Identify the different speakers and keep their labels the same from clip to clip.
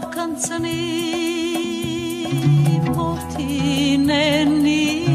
Speaker 1: canzoni porti nenni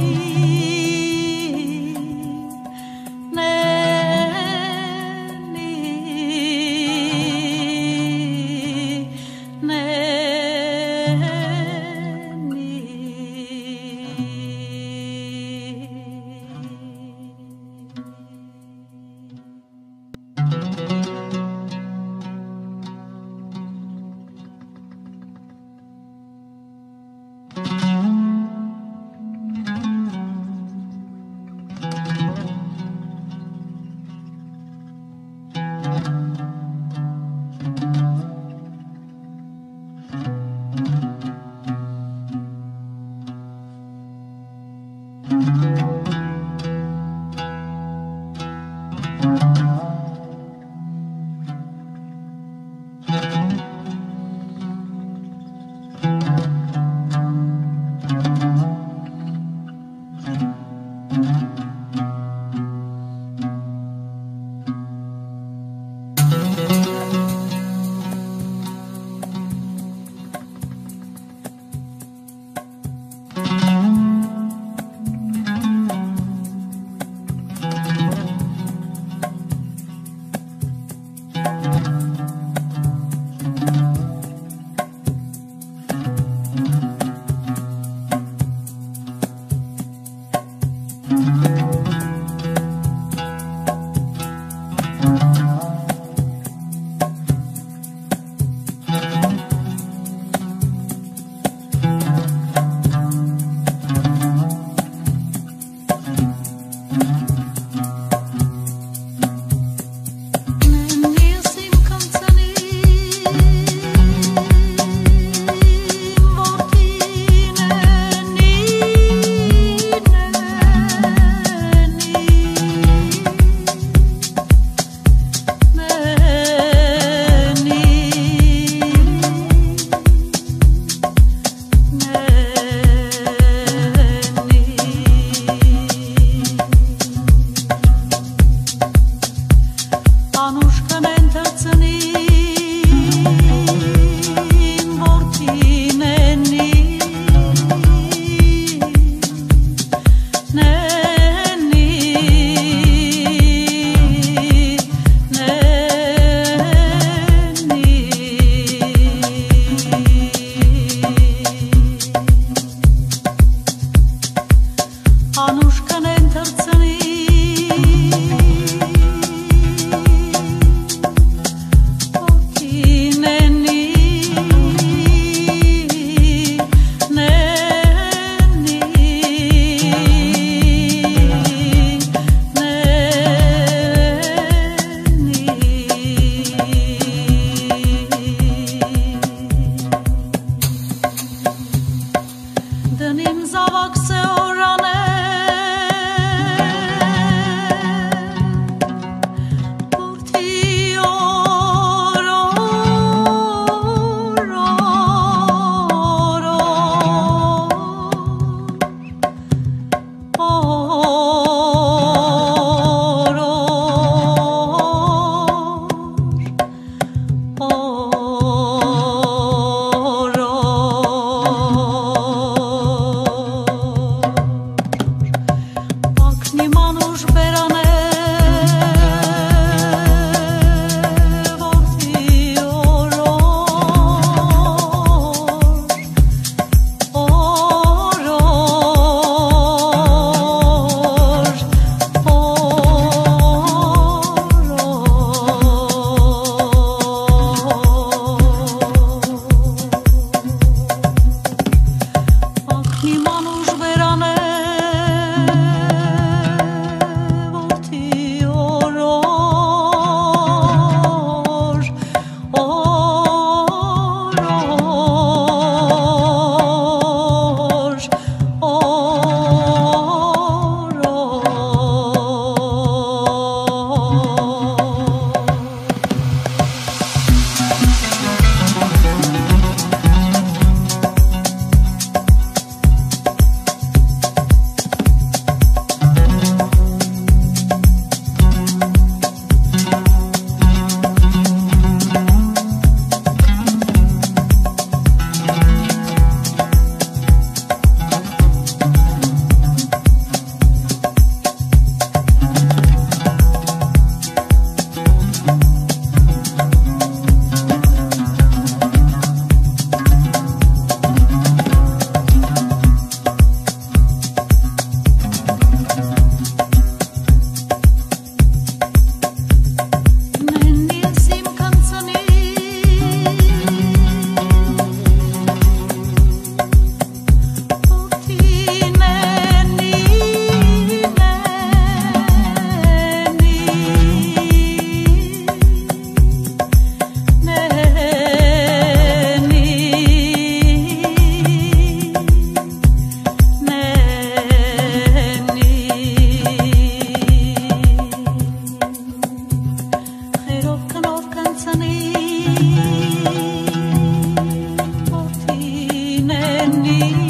Speaker 1: Jenny.